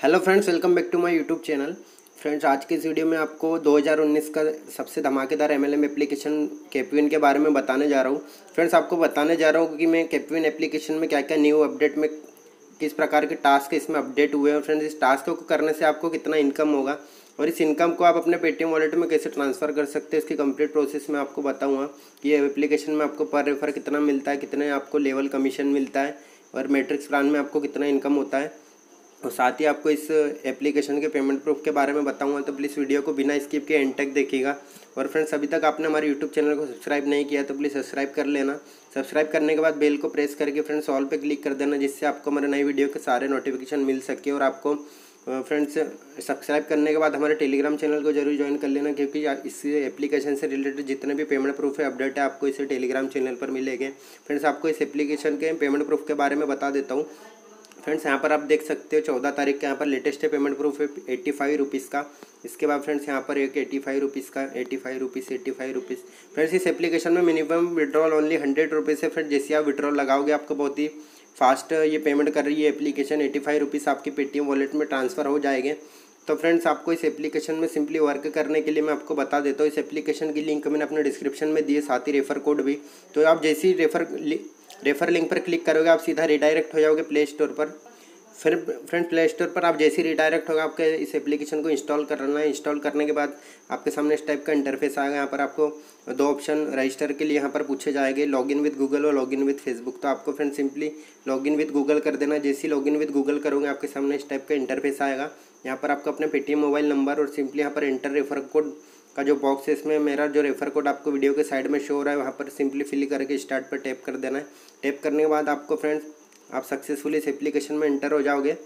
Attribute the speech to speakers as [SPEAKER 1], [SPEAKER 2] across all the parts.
[SPEAKER 1] Hello friends welcome back to my YouTube channel friends आज के इस वीडियो में आपको 2019 का सबसे धमाकेदार एमएलएम एप्लीकेशन कैपविन के बारे में बताने जा रहा हूँ। फ्रेंड्स आपको बताने जा रहा हूँ कि मैं कैपविन एप्लीकेशन में क्या क्या न्यू अपडेट में किस प्रकार के टास्क इसमें अपडेट हुए हैं। फ्रेंड्स इस टास्क को करने से आपको कितना इनकम होगा और इस इनकम को आप अपने पेटीएम वॉलेट में कैसे ट्रांसफ़र कर सकते हैं, इसकी कंप्लीट प्रोसेस में आपको बताऊँगा कि एप्लीकेशन में आपको पर रेफर कितना मिलता है, कितने आपको लेवल कमीशन मिलता है और मैट्रिक्स प्लान में आपको कितना इनकम होता है। और साथ ही आपको इस एप्लीकेशन के पेमेंट प्रूफ के बारे में बताऊँगा तो प्लीज़ वीडियो को बिना स्किप के एंड तक देखिएगा। और फ्रेंड्स अभी तक आपने हमारे यूट्यूब चैनल को सब्सक्राइब नहीं किया तो प्लीज़ सब्सक्राइब कर लेना। सब्सक्राइब करने के बाद बेल को प्रेस करके फ्रेंड्स ऑल पे क्लिक कर देना, जिससे आपको हमारे नई वीडियो के सारे नोटिफिकेशन मिल सके। और आपको फ्रेंड्स सब्सक्राइब करने के बाद हमारे टेलीग्राम चैनल को ज़रूर ज्वाइन कर लेना, क्योंकि इस एप्लीकेशन से रिलेटेड जितने भी पेमेंट प्रूफ है अपडेट है, आपको इसे टेलीग्राम चैनल पर मिलेंगे। फ्रेंड्स आपको इस एप्लीकेशन के पेमेंट प्रूफ के बारे में बता देता हूँ। फ्रेंड्स, यहाँ पर आप देख सकते हो चौदह तारीख के यहाँ पर लेटेस्ट है पेमेंट प्रूफ है एट्टी फाइव रुपीज़ का। इसके बाद फ्रेंड्स, यहाँ पर एक एटी फाइव रुपीज़ का eighty five rupees eighty five rupees friends, इस एप्लीकेशन में minimum withdrawal only hundred rupees है। फ्रेंड्स, जैसे आप विड्रॉल लगाओगे, आपको बहुत ही फास्ट ये पेमेंट कर रही है एप्लीकेशन एटी फाइव रुपीज़ आपकी पेटीएम वॉलेट में ट्रांसफ़र हो जाएँगे। तो फ्रेंड्स, आपको इस एप्लीकेशन में सिंपली वर्क करने के लिए मैं आपको बता देता हूँ। इस एप्लीकेशन की लिंक मैंने अपने डिस्क्रिप्शन में दिए साथ ही रेफर कोड भी। तो आप जैसे ही रेफर रेफर लिंक पर क्लिक करोगे, आप सीधा रिडायरेक्ट हो जाओगे प्ले स्टोर पर। फिर फ्रेंड प्ले स्टोर पर आप जैसे ही रिडायरेक्ट होगा, आपके इस एप्लीकेशन को इंस्टॉल करना है। इंस्टॉल करने के बाद आपके सामने इस टाइप का इंटरफेस आएगा। यहाँ पर आपको दो ऑप्शन रजिस्टर के लिए यहाँ पर पूछे जाएँगे। लॉगिन विद गूगल और लॉगिन विद फेसबुक तो आपको friend simply login with Google कर देना। जैसे ही लॉगिन विद गूगल करोगे, आपके सामने इस टाइप का इंटरफेस आएगा। यहाँ पर आपको अपने पेटीएम मोबाइल नंबर और सिंपली यहाँ पर इंटर रेफर कोड का जो बॉक्स है, इसमें मेरा जो रेफर कोड आपको वीडियो के साइड में शो हो रहा है, वहाँ पर सिंपली फिल करके स्टार्ट पर टैप कर देना है। टैप करने के बाद आपको फ्रेंड्स आप सक्सेसफुली इस एप्लीकेशन में इंटर हो जाओगे।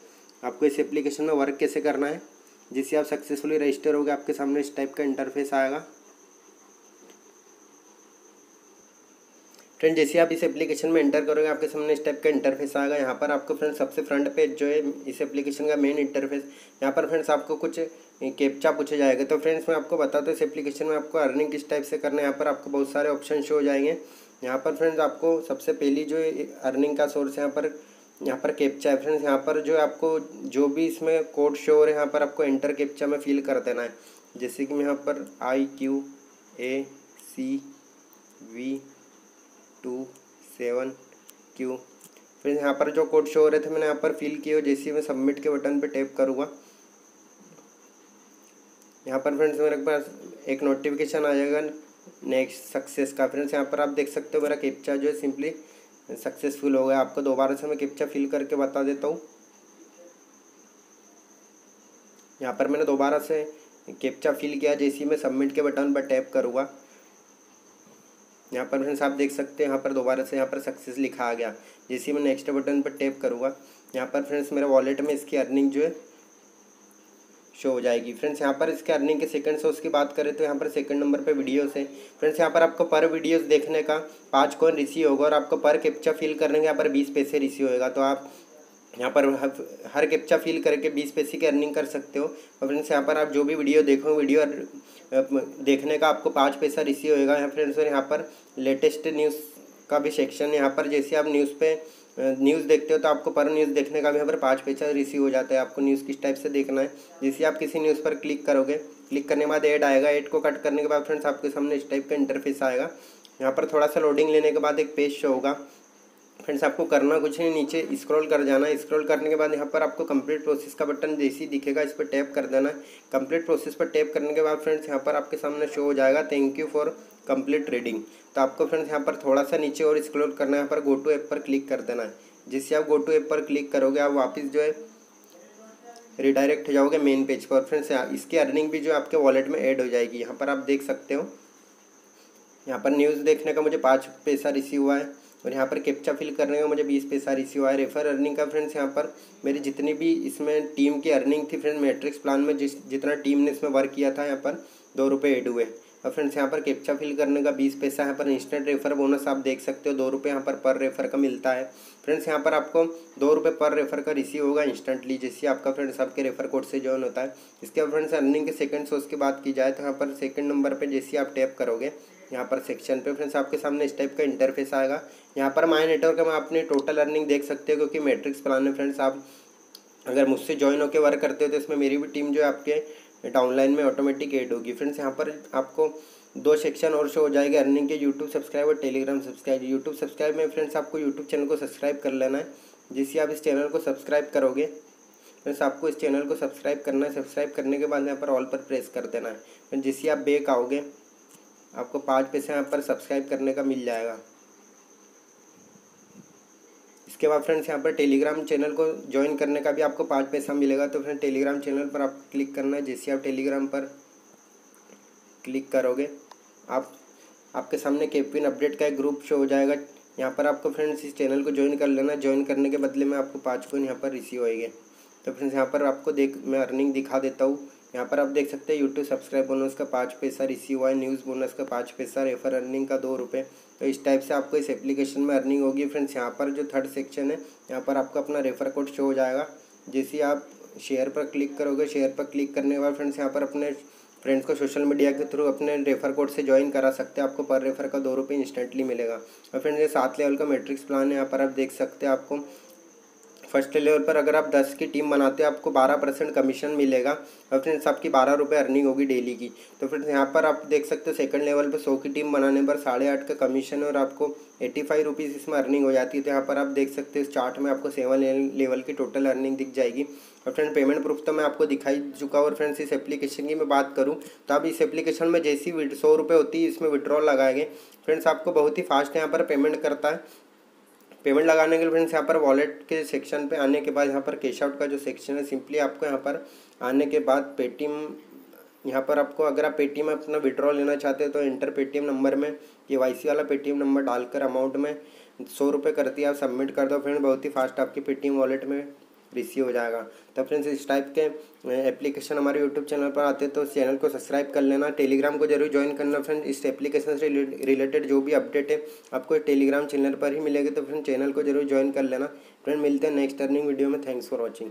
[SPEAKER 1] आपको इस एप्लीकेशन में वर्क कैसे करना है, जिससे आप सक्सेसफुली रजिस्टर हो गए आपके सामने इस टाइप का इंटरफेस आएगा। फ्रेंड, जैसे आप इस एप्लीकेशन में एंटर करोगे, आपके सामने इस टाइप का इंटरफेस आएगा। यहाँ पर आपको फ्रेंड सबसे फ्रंट पेज जो है, इस एप्लीकेशन का मेन इंटरफेस यहाँ पर फ्रेंड्स आपको कुछ कैप्चा पूछे जाएगा। तो फ्रेंड्स मैं आपको बताता हूँ, इस एप्लीकेशन में आपको अर्निंग किस टाइप से करना है। यहाँ पर आपको बहुत सारे ऑप्शन शो हो जाएँगे। यहाँ पर फ्रेंड्स आपको सबसे पहली जो अर्निंग का सोर्स है यहाँ पर यहाँ पर कैप्चा है। फ्रेंड्स यहाँ पर जो आपको जो भी इसमें कोड शो हो रहा यहाँ पर आपको एंटर कैप्चा में फिल कर देना है। जैसे कि मैं यहाँ पर I Q A C V two seven Q फिर यहाँ पर जो कोड शो हो रहे थे, मैंने यहाँ पर फिल किए जैसे मैं सबमिट के बटन पे टैप करूँगा, यहाँ पर फ्रेंड्स मेरे पास एक नोटिफिकेशन आ जाएगा नेक्स्ट सक्सेस का। फ्रेंड्स यहाँ पर आप देख सकते हो, मेरा कैप्चा जो है सिंपली सक्सेसफुल हो गया। आपको दोबारा से मैं कैप्चा फिल करके बता देता हूँ। यहाँ पर मैंने दोबारा से कैप्चा फिल किया, जैसे ही मैं सबमिट के बटन पर टैप करूँगा। यहाँ पर फ्रेंड्स आप देख सकते हैं, यहाँ पर दोबारा से यहाँ पर सक्सेस लिखा आ गया। जैसे मैं नेक्स्ट बटन पर टैप करूँगा, यहाँ पर फ्रेंड्स मेरे वॉलेट में इसकी अर्निंग जो है शो हो जाएगी। फ्रेंड्स यहाँ पर इसके अर्निंग के सेकंड सोर्स की बात करें तो यहाँ पर सेकंड नंबर पे वीडियोस है। फ्रेंड्स यहाँ पर आपको पर वीडियोस देखने का पाँच कॉइन रिसीव होगा और आपको पर कैप्चा फिल करने के यहाँ पर बीस पैसे रिसीव होएगा। तो आप यहाँ पर हर कैप्चा फिल करके बीस पैसे की अर्निंग कर सकते हो। और फ्रेंड्स यहाँ पर आप जो भी वीडियो देखो वीडियो देखने का आपको पाँच पैसा रिसीव होएगा। यहाँ फ्रेंड्स और यहाँ पर लेटेस्ट न्यूज़ का भी सेक्शन है यहाँ पर जैसे आप न्यूज़ पे न्यूज़ देखते हो तो आपको पर न्यूज़ देखने का भी यहाँ पर पाँच पैसा रिसीव हो जाता है। आपको न्यूज़ किस टाइप से देखना है। जैसे आप किसी न्यूज़ पर क्लिक करोगे क्लिक करने के बाद एड आएगा। एड को कट करने के बाद फ्रेंड्स आपके सामने इस टाइप का इंटरफेस आएगा। यहाँ पर थोड़ा सा लोडिंग लेने के बाद एक पेज शो होगा। फ्रेंड्स, आपको करना कुछ नहीं, नीचे स्क्रॉल कर जाना। है स्क्रॉल करने के बाद यहाँ पर आपको कंप्लीट प्रोसेस का बटन जैसी दिखेगा, इस पर टैप कर देना। है कंप्लीट प्रोसेस पर टैप करने के बाद फ्रेंड्स, यहाँ पर आपके सामने शो हो जाएगा। Thank you for complete reading तो आपको फ्रेंड्स, यहाँ पर थोड़ा सा नीचे और स्क्रॉल करना है। यहाँ पर गो टू ऐप पर क्लिक कर देना है। जिससे आप गो टू ऐप पर क्लिक करोगे, आप वापस जो है रिडायरेक्ट हो जाओगे मेन पेज पर। फ्रेंड्स इसकी अर्निंग भी जो आपके वॉलेट में ऐड हो जाएगी। यहाँ पर आप देख सकते हो। यहाँ पर न्यूज़ देखने का मुझे पाँच पैसा रिसीव हुआ है। और यहाँ पर कैप्चा फिल करने का मुझे बीस पैसा रिसीव है रेफर अर्निंग का फ्रेंड्स यहाँ पर मेरी जितनी भी इसमें टीम की अर्निंग थी फ्रेंड मैट्रिक्स प्लान में जिस, जितना टीम ने इसमें वर्क किया था, यहाँ पर दो रुपये एड हुए। और फ्रेंड्स यहाँ पर कैप्चा फिल करने का बीस पैसा यहाँ पर इंस्टेंट रेफर बोनस आप देख सकते हो। दो रुपये यहाँ पर पर रेफर का मिलता है। फ्रेंड्स यहाँ पर आपको दो रुपये पर रेफर का रिसीव होगा इंस्टेंटली जैसे आपका फ्रेंड्स आपके रेफर कोड से ज्वाइन होता है। इसके बाद फ्रेंड्स अर्निंग के सेकंड सोर्स की बात की जाए तो यहाँ पर सेकंड नंबर पर जैसे आप टैप करोगे यहाँ पर सेक्शन पे फ्रेंड्स आपके सामने इस टाइप का इंटरफेस आएगा। यहाँ पर माई नेटवर्क में आप अपनी टोटल अर्निंग देख सकते हो, क्योंकि मैट्रिक्स प्लान में फ्रेंड्स आप अगर मुझसे ज्वाइन होकर वर्क करते हो तो इसमें मेरी भी टीम जो है आपके डाउनलाइन में ऑटोमेटिक एड होगी। फ्रेंड्स यहाँ पर आपको दो सेक्शन और शो हो जाएगा अर्निंग के यूट्यूब सब्सक्राइब और टेलीग्राम सब्सक्राइब यूट्यूब सब्सक्राइब में फ्रेंड्स आपको यूट्यूब चैनल को सब्सक्राइब कर लेना है। जिससे आप इस चैनल को सब्सक्राइब करोगे फ्रेंड्स आपको इस चैनल को सब्सक्राइब करना है। सब्सक्राइब करने के बाद यहाँ पर ऑल पर प्रेस कर देना है। जिससे आप बेक आओगे आपको पाँच पैसे यहाँ पर सब्सक्राइब करने का मिल जाएगा। इसके बाद फ्रेंड्स यहाँ पर टेलीग्राम चैनल को ज्वाइन करने का भी आपको पाँच पैसा मिलेगा। तो फ्रेंड टेलीग्राम चैनल पर आप क्लिक करना है। जैसे आप टेलीग्राम पर क्लिक करोगे, आप, आपके सामने केपिन अपडेट का एक ग्रुप शो हो जाएगा। यहाँ पर आपको फ्रेंड्स इस चैनल को ज्वाइन कर लेना ज्वाइन करने के बदले में आपको पाँच कोइन यहाँ पर रिसीव होएँगे। तो फ्रेंड्स यहाँ पर आपको देख, मैं अर्निंग दिखा देता हूँ। यहाँ पर आप देख सकते हैं यूट्यूब सब्सक्राइब बोनस का पाँच पैसा रिसीव हुआ है न्यूज़ बोनस का पाँच पैसा रेफर अर्निंग का दो रुपये तो इस टाइप से आपको इस एप्लीकेशन में अर्निंग होगी। फ्रेंड्स यहाँ पर जो थर्ड सेक्शन है, यहाँ पर आपका अपना रेफर कोड शो हो जाएगा। जैसे आप शेयर पर क्लिक करोगे शेयर पर क्लिक करने के बाद फ्रेंड्स यहाँ पर अपने फ्रेंड्स को सोशल मीडिया के थ्रू अपने रेफर कोड से ज्वाइन करा सकते हैं। आपको पर रेफर का दो रुपये इंस्टेंटली मिलेगा। और फ्रेंड्स ये सात लेवल का मैट्रिक्स प्लान है। यहाँ पर आप देख सकते हैं आपको फ़र्स्ट लेवल पर अगर आप दस की टीम बनाते हो, आपको बारह परसेंट कमीशन मिलेगा और फ्रेंड्स आपकी बारह रुपये अर्निंग होगी डेली की। तो फ्रेंड्स यहाँ पर आप देख सकते हो सेकंड लेवल पर सौ की टीम बनाने पर साढ़े आठ का कमीशन और आपको एट्टी फाइव रुपीज़ इसमें अर्निंग हो जाती है। तो यहाँ पर आप देख सकते हो इस चार्ट में आपको सेवन लेवल की टोटल अर्निंग दिख जाएगी। और फ्रेंड पेमेंट प्रूफ तो मैं आपको दिखाई चुका और फ्रेंड्स इस एप्लीकेशन की मैं बात करूँ तो आप इस एप्लीकेशन में जैसी सौ रुपये होती है, इसमें विड्रॉल लगाएँगे। फ्रेंड्स आपको बहुत ही फास्ट यहाँ पर पेमेंट करता है। पेमेंट लगाने के लिए फ्रेंड्स यहाँ पर वॉलेट के सेक्शन पे आने के बाद, यहाँ पर कैश आउट का जो सेक्शन है सिंपली आपको यहाँ पर आने के बाद पेटीएम यहाँ पर आपको अगर आप पेटीएम में अपना विड्रॉ लेना चाहते हैं तो इंटर पेटीएम नंबर में ये वाई वाला पेटीएम नंबर डालकर अमाउंट में सौ रुपये करती है, आप सबमिट कर दो फ्रेंड बहुत ही फास्ट आपके पेटीएम वॉलेट में रिसीव हो जाएगा। तो फ्रेंड्स इस टाइप के एप्लीकेशन हमारे यूट्यूब चैनल पर आते हैं तो उस चैनल को सब्सक्राइब कर लेना। टेलीग्राम को ज़रूर ज्वाइन करना फ्रेंड इस एप्लीकेशन से रिलेटेड जो भी अपडेट है, आपको टेलीग्राम चैनल पर ही मिलेगा। तो फ्रेंड चैनल को ज़रूर ज्वाइन कर लेना। फ्रेंड मिलते हैं नेक्स्ट टर्निंग वीडियो में। Thanks for watching